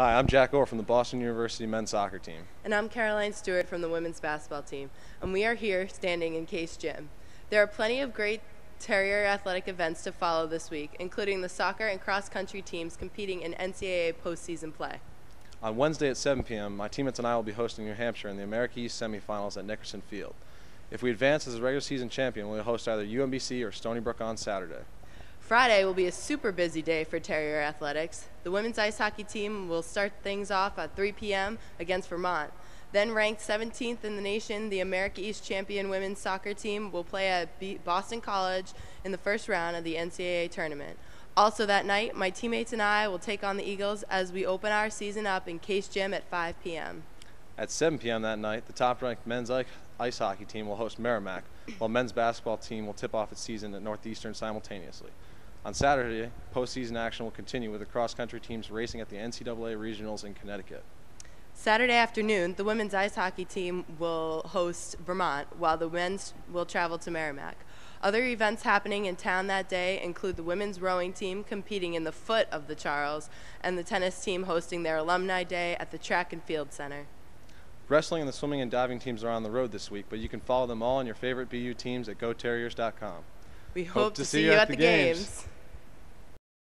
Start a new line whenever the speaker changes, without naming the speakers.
Hi, I'm Jack Orr from the Boston University men's soccer team.
And I'm Caroline Stewart from the women's basketball team, and we are here standing in Case Gym. There are plenty of great Terrier athletic events to follow this week, including the soccer and cross country teams competing in NCAA postseason play.
On Wednesday at 7 p.m., my teammates and I will be hosting New Hampshire in the America East semifinals at Nickerson Field. If we advance as a regular season champion, we'll host either UMBC or Stony Brook on Saturday.
Friday will be a super busy day for Terrier Athletics. The women's ice hockey team will start things off at 3 p.m. against Vermont. Then, ranked 17th in the nation, the America East champion women's soccer team will play at Boston College in the first round of the NCAA tournament. Also, that night, my teammates and I will take on the Eagles as we open our season up in Case Gym at 5 p.m.
At 7 p.m. that night, the top ranked men's ice hockey team will host Merrimack, while men's basketball team will tip off its season at Northeastern simultaneously. On Saturday, postseason action will continue with the cross country teams racing at the NCAA regionals in Connecticut.
Saturday afternoon, the women's ice hockey team will host Vermont, while the men's will travel to Merrimack. Other events happening in town that day include the women's rowing team competing in the foot of the Charles and the tennis team hosting their alumni day at the track and field center.
Wrestling and the swimming and diving teams are on the road this week, but you can follow them all on your favorite BU teams at GoTerriers.com.
We hope, hope to, see, see you at, at the games. games.